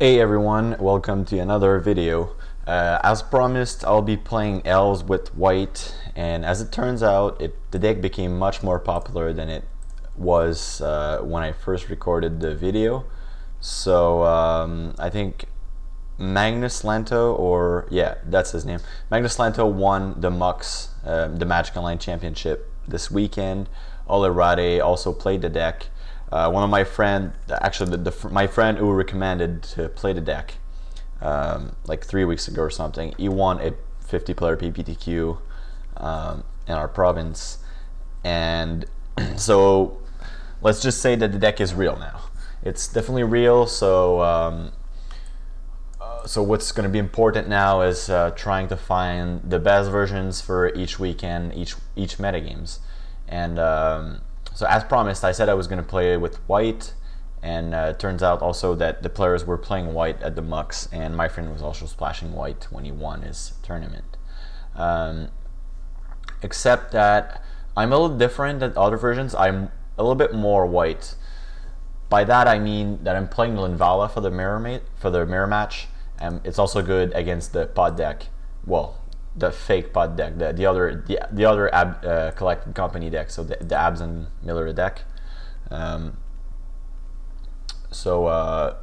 Hey everyone, welcome to another video. Uh, as promised, I'll be playing elves with white, and as it turns out, it, the deck became much more popular than it was uh, when I first recorded the video. So um, I think Magnus Lantto, or yeah, that's his name. Magnus Lantto won the MOCS, um, the Magic Online Championship this weekend. Ole Rade also played the deck. Uh, one of my friend, actually, the, the, my friend who recommended to play the deck, um, like three weeks ago or something, he won a 50-player PPTQ um, in our province, and so let's just say that the deck is real now. It's definitely real. So, um, uh, so what's going to be important now is uh, trying to find the best versions for each weekend, each each metagames, and um, so as promised, I said I was going to play with white, and uh, turns out also that the players were playing white at the MOCS, and my friend was also splashing white when he won his tournament. Um, except that I'm a little different than other versions. I'm a little bit more white. By that I mean that I'm playing Linvala for the mirror mate for the mirror match, and it's also good against the pod deck. Well, the fake pod deck, the, the other the, the other ab, uh, collected company deck, so the, the Abs and Miller deck. Um, so uh,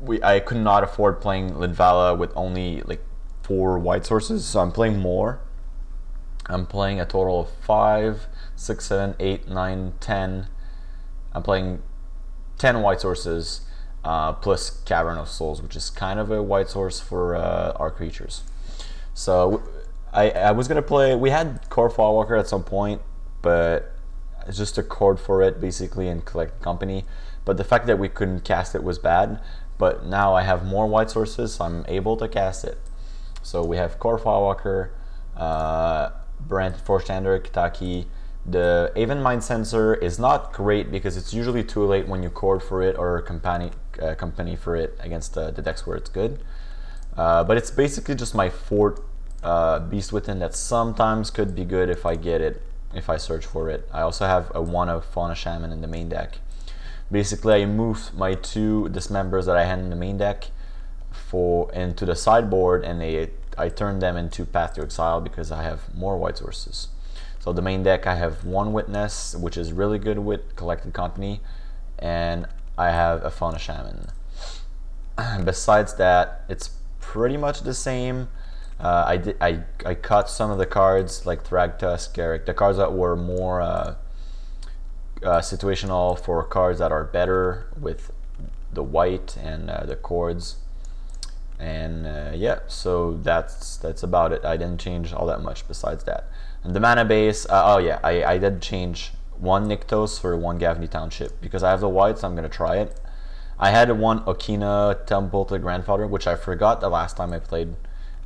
we I could not afford playing Linvala with only like four white sources, so I'm playing more. I'm playing a total of five, six, seven, eight, nine, ten. I'm playing ten white sources uh, plus Cavern of Souls, which is kind of a white source for uh, our creatures. So I, I was gonna play. We had Kor Firewalker at some point, but it's just a chord for it basically and collect company. But the fact that we couldn't cast it was bad. But now I have more white sources, so I'm able to cast it. So we have Kor Firewalker, uh, Burrenton Forge-Tender, Kataki. The Aven Mindcensor is not great because it's usually too late when you chord for it or company uh, company for it against the, the decks where it's good. Uh, but it's basically just my fourth uh, Beast Within that sometimes could be good if I get it, if I search for it. I also have a one of Fauna Shaman in the main deck. Basically, I moved my two dismembers that I had in the main deck for into the sideboard, and they, I turned them into Path to Exile because I have more white sources. So the main deck, I have one Witness, which is really good with Collected Company, and I have a Fauna Shaman. Besides that, it's pretty much the same. Uh, I, did, I, I cut some of the cards like Thragtusk, Garruk, the cards that were more uh, uh, situational for cards that are better with the white and uh, the chords. And uh, yeah, so that's that's about it. I didn't change all that much besides that. And the mana base, uh, oh yeah, I, I did change one Nykthos for one Gavony Township because I have the white, so I'm gonna try it. I had one Okina Temple to Grandfather, which I forgot the last time I played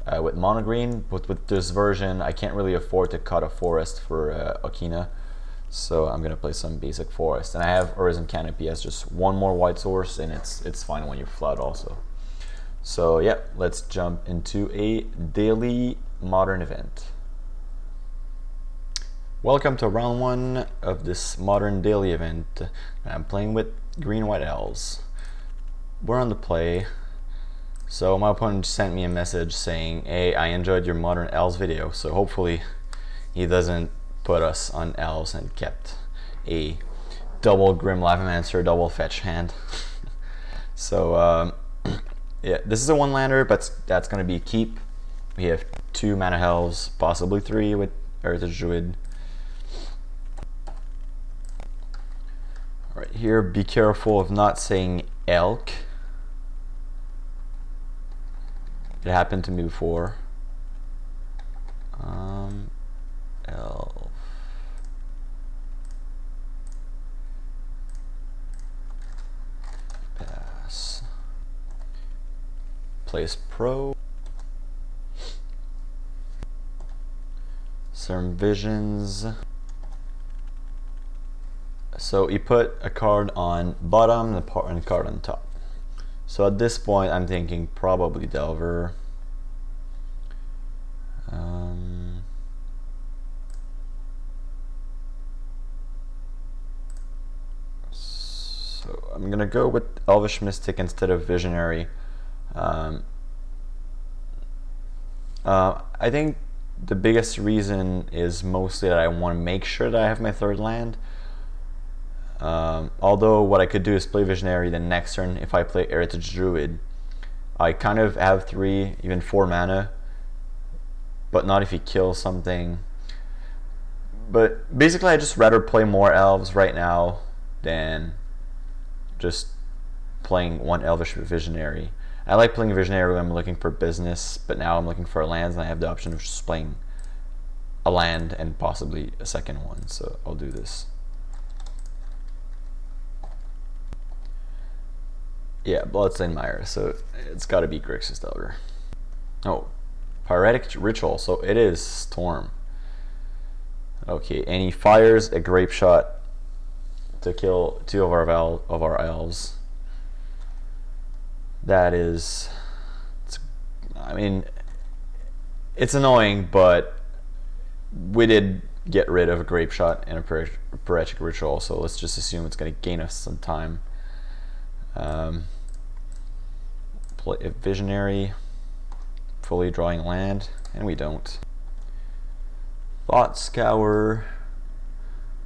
uh, with monogreen, but with this version, I can't really afford to cut a forest for uh, Okina. So I'm gonna play some basic forest, and I have Horizon Canopy as just one more white source, and it's it's fine when you flood also. So yeah, let's jump into a daily modern event. Welcome to round one of this modern daily event. I'm playing with green white elves. We're on the play. So my opponent sent me a message saying, hey, I enjoyed your modern elves video, so hopefully he doesn't put us on elves and kept a double Grim Lavamancer, double fetch hand. so um, yeah, this is a one-lander, but that's going to be a keep. We have two mana elves, possibly three with Heritage Druid. Right, here, be careful of not saying elk It happened to me before. Um, elf. Pass. Place pro. Serum Visions. So you put a card on bottom and a card on top. So at this point, I'm thinking probably Delver. Um, gonna go with Elvish Mystic instead of Visionary Um, uh, I think the biggest reason is mostly that I want to make sure that I have my third land. Um, although what I could do is play Visionary the next turn if I play Heritage Druid. I kind of have three, even four mana, but not if he kills something. But basically, I just rather play more elves right now than just playing one Elvish Visionary. I like playing Visionary when I'm looking for business, but now I'm looking for lands and I have the option of just playing a land and possibly a second one. So I'll do this. Yeah, Bloodstained Mire. So it's got to be Grixis Delver. Oh, Pyretic Ritual. So it is Storm. Okay, and he fires a Grapeshot to kill two of our of our elves. That is I mean it's annoying but we did get rid of a Grapeshot and a Pyretic ritual so let's just assume it's going to gain us some time. Um, visionary fully drawing land and we don't. Thought scour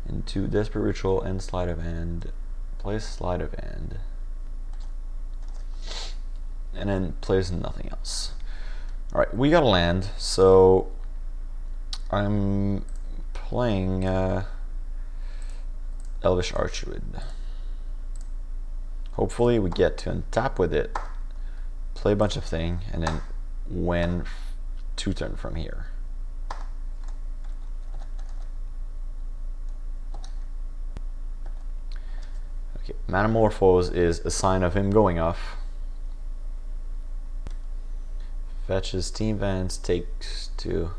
into desperate ritual and sleight of hand place sleight of hand and then plays nothing else. All right, we got a land, so I'm playing uh, Elvish Archdruid. Hopefully we get to untap with it, play a bunch of thing, and then win two turn from here. Okay, Manamorphose is a sign of him going off. Fetches Steam Vents, takes two.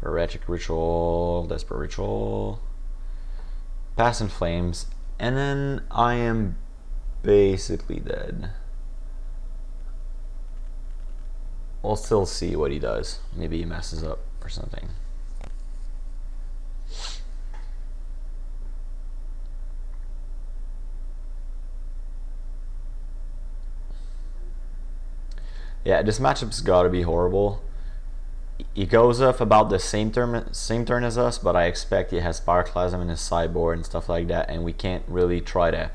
Pyretic Ritual, Desperate Ritual, Past in Flames, and then I am basically dead. We'll still see what he does. Maybe he messes up or something. Yeah, this matchup's got to be horrible. He goes off about the same turn, same turn as us, but I expect he has Pyroclasm in his sideboard and stuff like that, and we can't really try to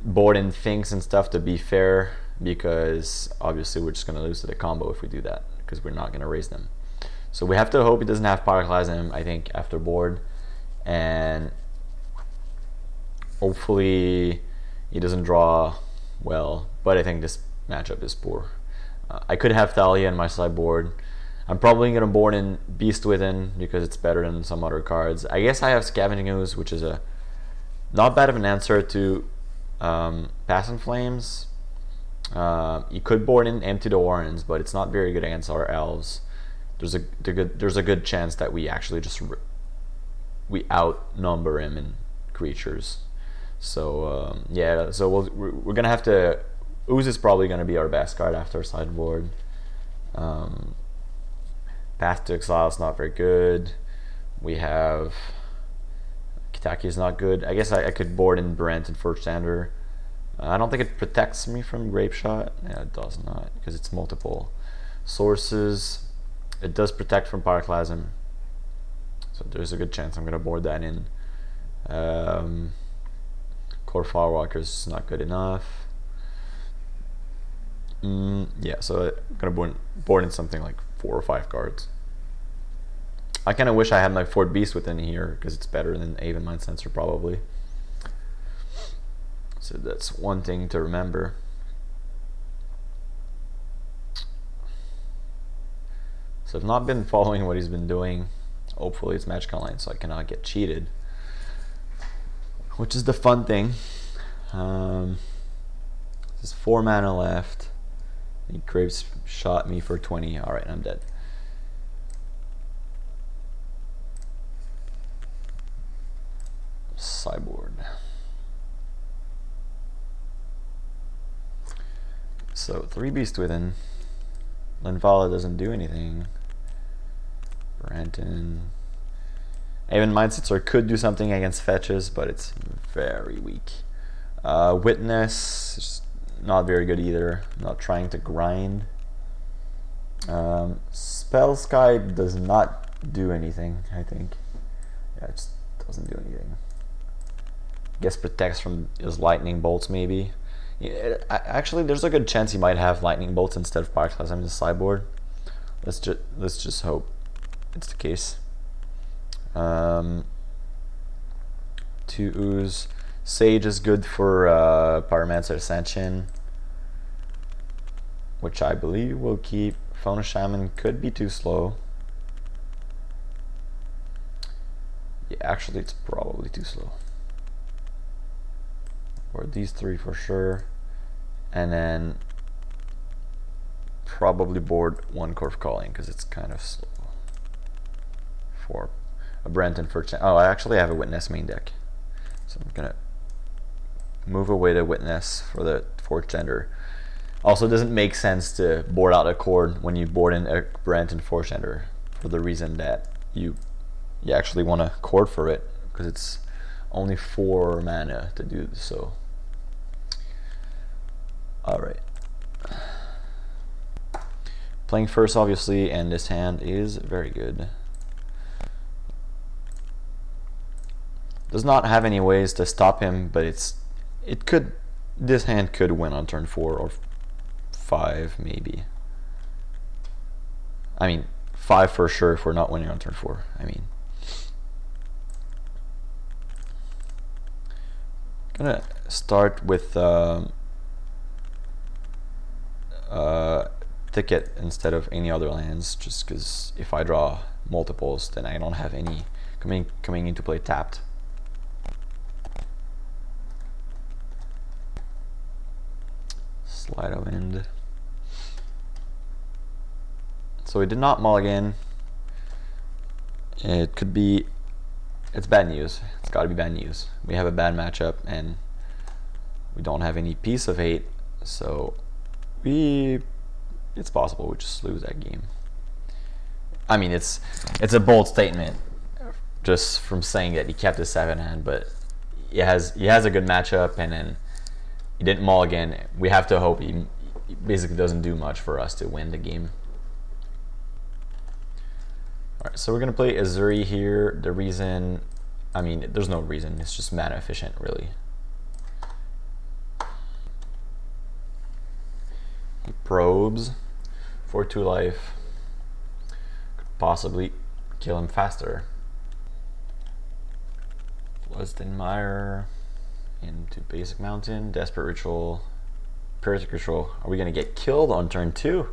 board in things and stuff to be fair, because obviously we're just going to lose to the combo if we do that, because we're not going to raise them. So we have to hope he doesn't have Pyroclasm, I think, after board, and hopefully he doesn't draw well, but I think this matchup is poor. Uh, I could have Thalia in my sideboard. I'm probably going to board in Beast Within because it's better than some other cards. I guess I have Scavenging Ooze, which is a not bad of an answer to um, Past in Flames. Uh, you could board in Empty the Warrens, but it's not very good against our elves. There's a good there's a good chance that we actually just we outnumber him in creatures. So um, yeah, so we'll, we're gonna have to Ooze is probably going to be our best card after sideboard. Um, Path to Exile is not very good. We have Kataki is not good. I guess I, I could board in Burrenton Forge-Tender. Uh, I don't think it protects me from Grapeshot. Yeah, it does not because it's multiple sources. It does protect from Pyroclasm. So there's a good chance I'm going to board that in. Um, Kor Firewalker is not good enough. Mm, yeah, so I'm gonna board, board in something like four or five cards. I kind of wish I had my Fort Beast within here because it's better than Aven Mindcensor probably. So that's one thing to remember. So I've not been following what he's been doing. Hopefully it's Magic Online so I cannot get cheated. Which is the fun thing. Um, there's four mana left. He Graves shot me for 20. Alright, I'm dead. Cyborg. So, three Beast Within. Linvala doesn't do anything. Branton. Aven Mindcensor could do something against fetches, but it's very weak. Uh, Witness, not very good either. Not trying to grind. Um, Spellskite does not do anything, I think. Yeah, it just doesn't do anything. Guess protects from his lightning bolts, maybe. Actually, there's a good chance he might have lightning bolts instead of Pyroclasm in the sideboard. Let's just let's just hope it's the case. Um, two ooze. Sage is good for uh, Pyromancer Ascension, which I believe will keep. Fauna Shaman could be too slow. Yeah, actually, it's probably too slow. Or these three for sure. And then probably board one of Calling because it's kind of slow. For a Brenton for oh, I actually have a Witness main deck, so I'm gonna move away to Witness for the fourth gender. Also, it doesn't make sense to board out a chord when you board in a Burrenton Forge-Tender for the reason that you you actually want a chord for it because it's only four mana to do so. Alright. Playing first, obviously, and this hand is very good. Does not have any ways to stop him, but it's it could this hand could win on turn four or five, maybe. I mean, five for sure if we're not winning on turn four. I mean, gonna start with um, uh, ticket instead of any other lands, just because if I draw multiples, then I don't have any coming coming into play tapped. Of Hand. So we did not mulligan. It could be, it's bad news. It's got to be bad news. We have a bad matchup and we don't have any piece of hate. So we, it's possible we just lose that game. I mean, it's it's a bold statement just from saying that he kept his seven hand, but he has he has a good matchup and then he didn't mulligan. We have to hope he basically doesn't do much for us to win the game. Alright, so we're going to play Ezuri here. The reason, I mean, there's no reason. It's just mana efficient, really. He probes for 2 life. Could possibly kill him faster. Mire into Basic Mountain, Desperate Ritual, Pyretic Ritual. Are we going to get killed on turn 2?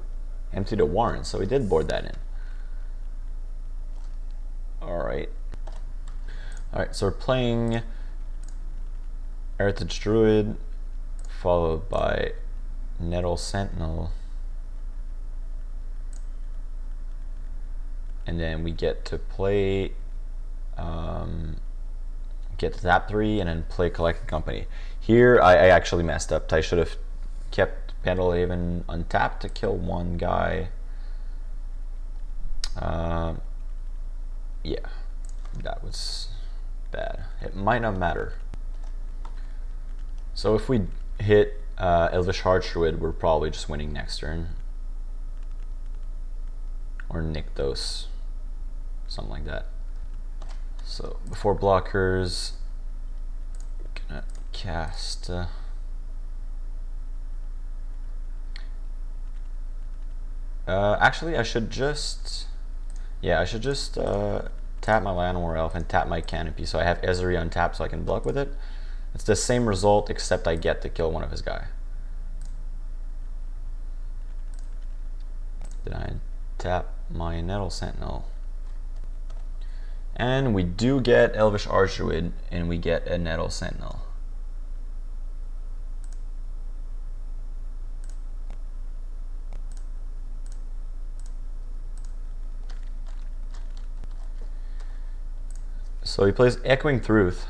Empty to Warren, so we did board that in. Alright. Alright, so we're playing Heritage Druid, followed by Nettle Sentinel. And then we get to play, um, get to tap three, and then play Collected Company. Here, I, I actually messed up. I should have kept Pendelhaven untapped to kill one guy. Um, yeah, that was bad. It might not matter. So if we hit uh, Elvish Archdruid, we're probably just winning next turn. Or Nykthos, something like that. So before blockers, gonna cast. Uh, uh, actually, I should just yeah, I should just uh, tap my Llanowar Elf and tap my Canopy so I have Ezuri on tap so I can block with it. It's the same result except I get to kill one of his guy. Then I tap my Nettle Sentinel. And we do get Elvish Archdruid and we get a Nettle Sentinel. So he plays Echoing Truth.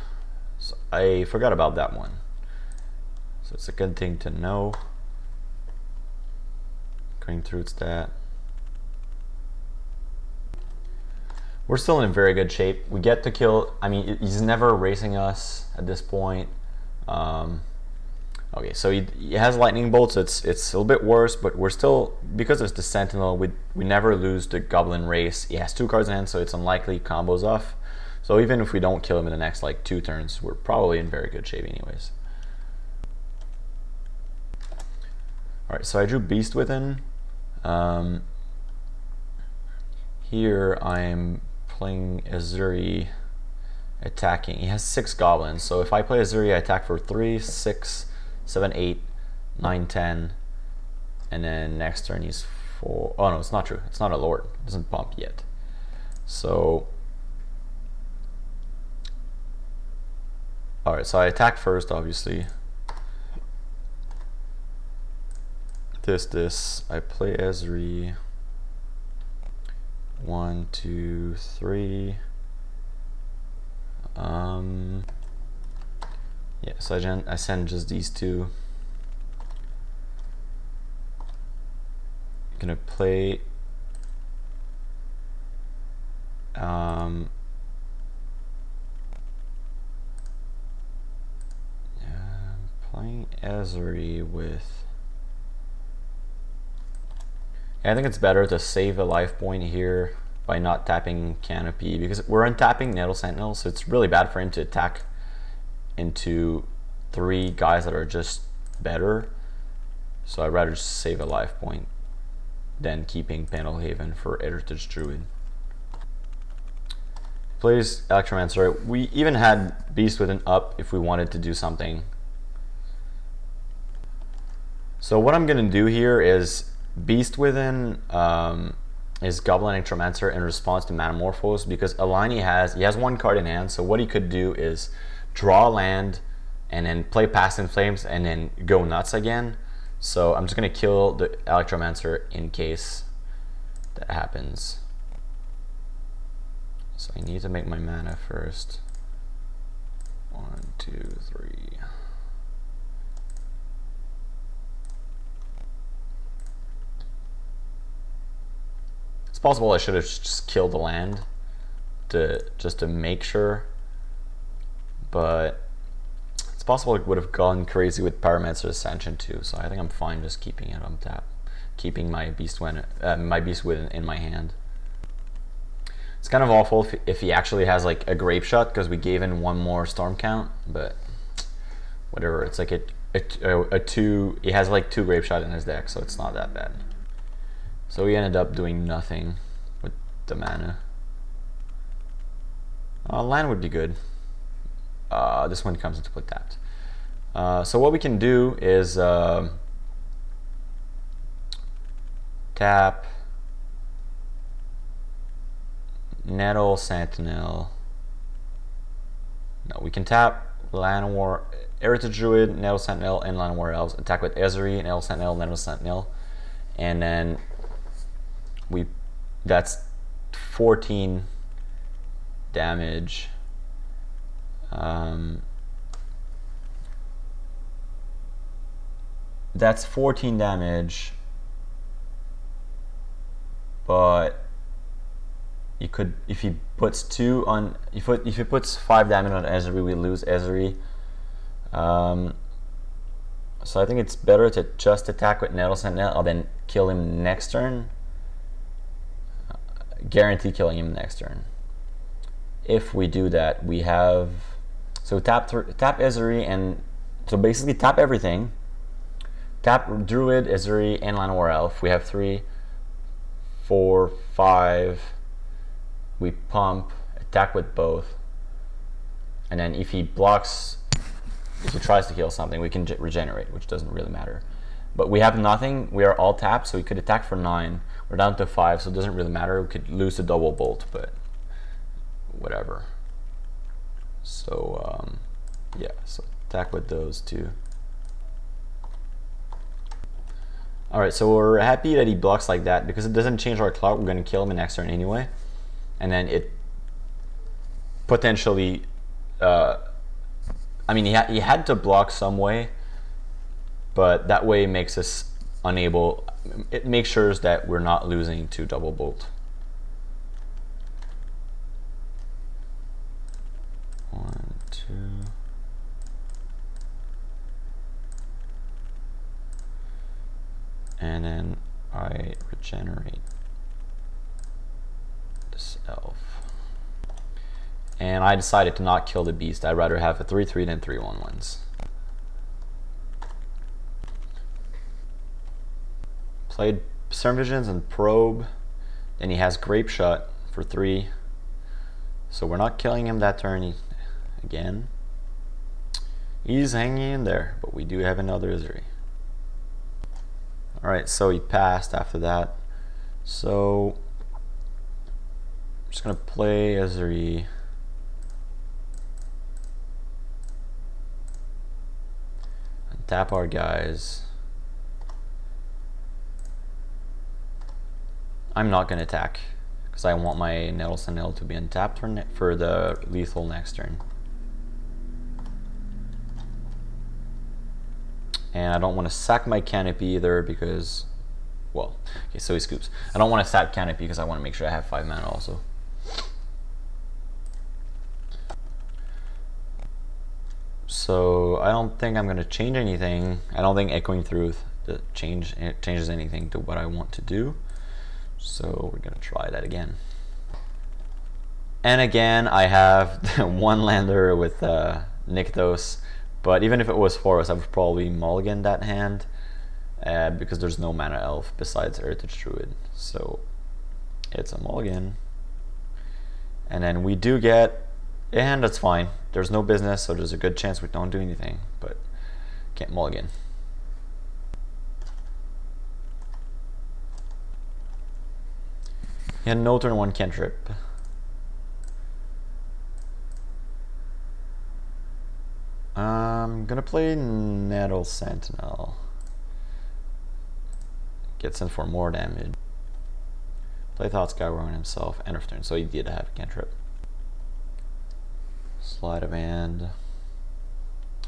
So I forgot about that one. So it's a good thing to know. Echoing Truth's that. We're still in very good shape. We get to kill, I mean, he's never racing us at this point. Um, Okay, so he, he has lightning bolts. So it's it's a little bit worse, but we're still because it's the sentinel. We we never lose the goblin race. He has two cards in hand, so it's unlikely combos off. So even if we don't kill him in the next like two turns, we're probably in very good shape anyways. All right, so I drew Beast Within. Um, here I'm playing Ezuri attacking. He has six goblins, so if I play Ezuri, I attack for three, six, seven, eight, nine, ten, and then next turn he's four. Oh no, it's not true. It's not a lord. It doesn't pump yet. So, all right. So I attack first, obviously. This, this. I play Ezuri. One, two, three. Um, yeah, so I, I send just these two. I'm gonna play um, playing Ezuri with I think it's better to save a life point here by not tapping Canopy because we're untapping Nettle Sentinel, so it's really bad for him to attack into three guys that are just better. So I'd rather just save a life point than keeping Pendelhaven for Heritage Druid. Plays Electromancer. We even had Beast with an up if we wanted to do something. So what I'm going to do here is Beast Within um, is Goblin Electromancer in response to Manamorphose because Alani has he has one card in hand. So what he could do is draw land and then play Past in Flames and then go nuts again. So I'm just gonna kill the Electromancer in case that happens. So I need to make my mana first. One, two, three. It's possible I should have just killed the land to just to make sure, but it's possible it would have gone crazy with Pyromancer Ascension too. So I think I'm fine just keeping it on tap, keeping my beast when uh, my beast within in my hand. It's kind of awful if, if he actually has like a Grapeshot, because we gave in one more storm count, but whatever. It's like a, a, a two. He has like two Grapeshot in his deck, so it's not that bad. So we ended up doing nothing with the mana. Uh, land would be good. Uh, this one comes into play tapped. Uh, so what we can do is uh, tap Nettle Sentinel. No, we can tap Llanowar, Heritage Druid, Nettle Sentinel, and Llanowar Elves. Attack with Ezuri, Nettle Sentinel, Nettle Sentinel. And then we that's 14 damage. Um, that's 14 damage but you could if he puts two on if it, if he puts five damage on Ezuri we lose Ezuri. Um, so I think it's better to just attack with Nettle Sentinel and then kill him next turn guarantee killing him next turn. If we do that, we have so tap tap Ezuri and so basically tap everything. Tap Druid, Ezuri, and Llanowar Elf. We have three, four, five. We pump, attack with both, and then if he blocks, if he tries to kill something, we can regenerate, which doesn't really matter. But we have nothing. We are all tapped, so we could attack for nine. We're down to five, so it doesn't really matter. We could lose the double bolt, but whatever. So um, yeah, so attack with those two. All right, so we're happy that he blocks like that because it doesn't change our clock. We're going to kill him in next turn anyway, and then it potentially. Uh, I mean, he, ha he had to block some way, but that way makes us unable, it makes sure that we're not losing to double bolt. One, two. And then I regenerate this elf. And I decided to not kill the beast. I'd rather have a 3-3 than 3-1 Played Serum Visions and Probe. and he has Grapeshot for 3. So we're not killing him that turn again. He's hanging in there, but we do have another Ezuri. Alright, so he passed after that. So, I'm just going to play. And tap our guys. I'm not going to attack because I want my Nettle Sentinel to be untapped for, for the lethal next turn. And I don't want to sack my canopy either because, well, okay, so he scoops. I don't want to sack canopy because I want to make sure I have 5 mana also. So I don't think I'm going to change anything. I don't think Echoing Truth change eh, changes anything to what I want to do. So we're to try that again. And again, I have one lander with uh. But even if it was Forest, I would probably mulligan that hand uh, because there's no mana elf besides Heritage Druid. So it's a mulligan. And then we do get a hand that's fine. There's no business, so there's a good chance we don't do anything, but can't mulligan. Had no turn one cantrip. I'm gonna play Nettle Sentinel. Gets in for more damage. Play Thought Skywarn himself, end of turn, so he did have a cantrip. Sleight of hand.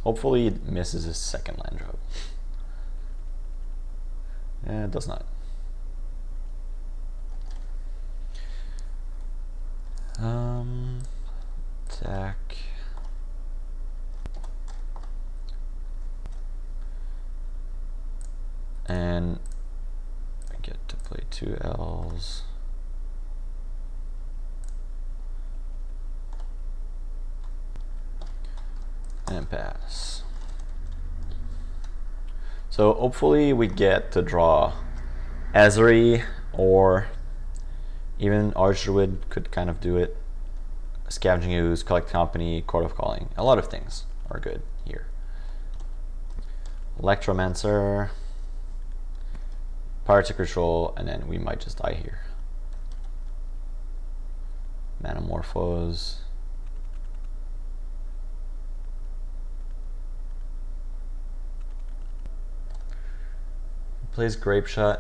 Hopefully it misses his second land drop. Yeah, it does not. Um, attack. and I get to play two L's. And pass. So hopefully we get to draw Ezuri or even Archdruid could kind of do it. Scavenging Ooze, Collect Company, Chord of Calling. A lot of things are good here. Electromancer. Parts control, and then we might just die here. Manamorphose. Plays Grapeshot.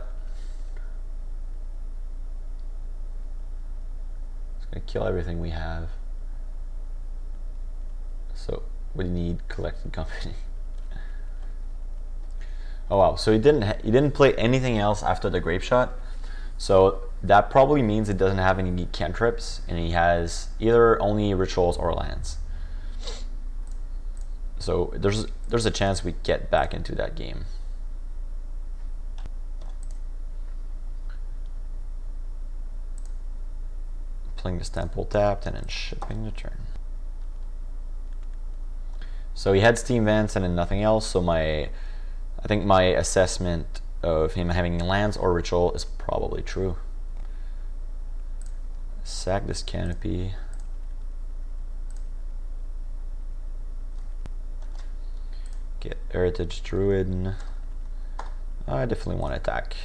It's gonna kill everything we have. So we need collecting company. Oh wow! So he didn't he didn't play anything else after the Grapeshot. So that probably means it doesn't have any cantrips, and he has either only rituals or lands. So there's there's a chance we get back into that game. Playing this temple tapped and then shipping the turn. So he had Steam Vents and then nothing else. So my I think my assessment of him having lands or ritual is probably true. Sack this canopy. Get Heritage Druid. I definitely want to attack.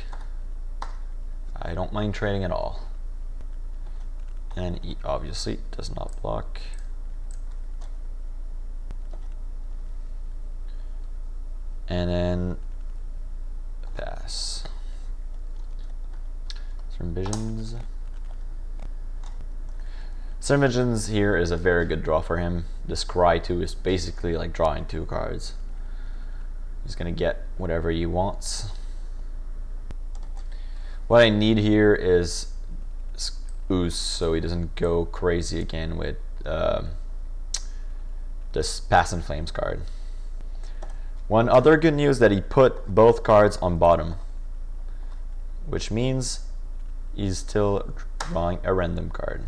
I don't mind trading at all. And he obviously does not block. and then pass. Serum Visions. Serum Visions here is a very good draw for him. This Cry 2 is basically like drawing two cards. He's gonna get whatever he wants. What I need here is Ooze so he doesn't go crazy again with uh, this Past in Flames card. One other good news that he put both cards on bottom. which means he's still drawing a random card.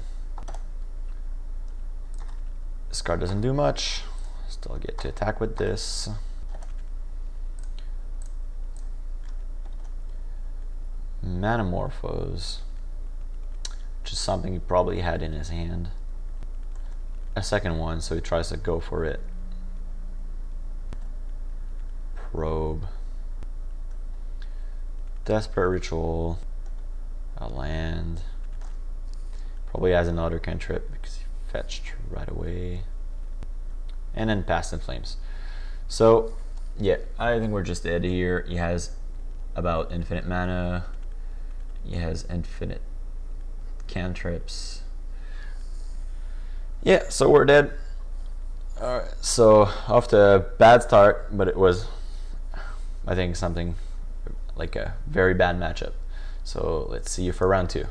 This card doesn't do much. Still get to attack with this. Manamorphose, is something he probably had in his hand. A second one, so he tries to go for it. Probe. Desperate Ritual. A land. Probably has another cantrip because he fetched right away. And then Past in Flames. So, yeah, I think we're just dead here. He has about infinite mana. He has infinite cantrips. Yeah, so we're dead. Alright, so off to a bad start, but it was, I think, something like a very bad matchup. So let's see you for round two.